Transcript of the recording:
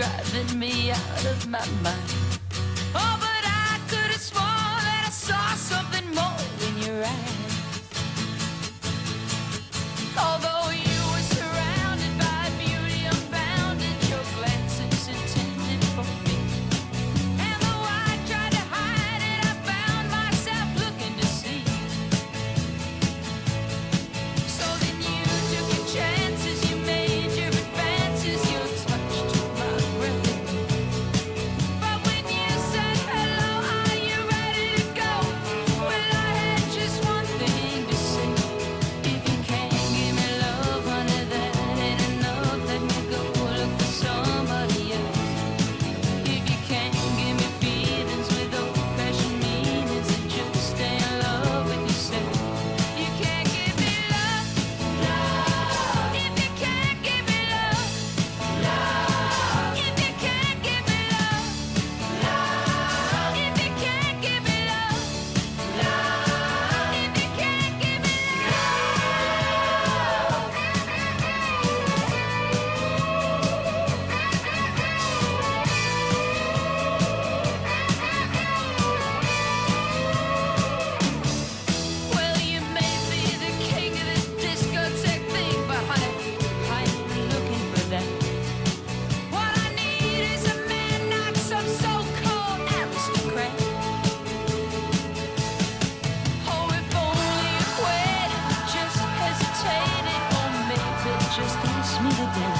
driving me out of my mind. Oh, just don't smell.